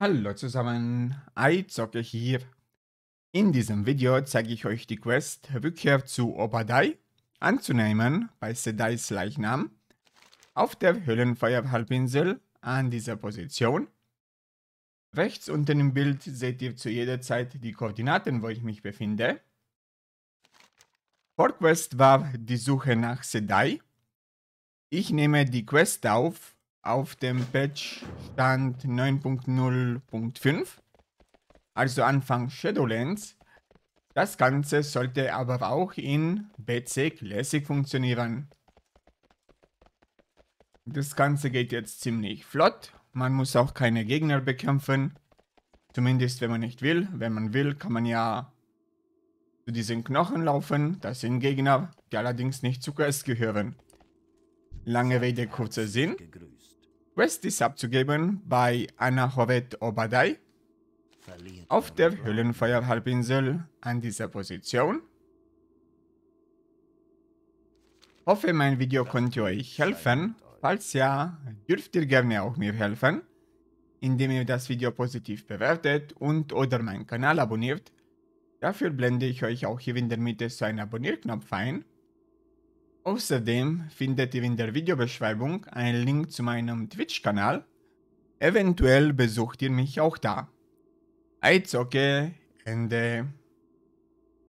Hallo zusammen, iZocke hier. In diesem Video zeige ich euch die Quest Rückkehr zu Obadai anzunehmen bei Sedais Leichnam auf der Höhlenfeuerhalbinsel an dieser Position. Rechts unten im Bild seht ihr zu jeder Zeit die Koordinaten, wo ich mich befinde. Vorquest war die Suche nach Sedai. Ich nehme die Quest auf auf dem Patch Stand 9.0.5, also Anfang Shadowlands. Das Ganze sollte aber auch in BC Classic funktionieren. Das Ganze geht jetzt ziemlich flott. Man muss auch keine Gegner bekämpfen. Zumindest wenn man nicht will. Wenn man will, kann man ja zu diesen Knochen laufen. Das sind Gegner, die allerdings nicht zu Quest gehören. Lange Rede, kurzer Sinn. Quest ist abzugeben bei Anahoret Obadai auf der Höhlenfeuerhalbinsel an dieser Position. Hoffe, mein Video konnte euch helfen. Falls ja, dürft ihr gerne auch mir helfen, indem ihr das Video positiv bewertet und oder meinen Kanal abonniert. Dafür blende ich euch auch hier in der Mitte so einen Abonnierknopf ein. Außerdem findet ihr in der Videobeschreibung einen Link zu meinem Twitch-Kanal. Eventuell besucht ihr mich auch da. Eizocke, Ende.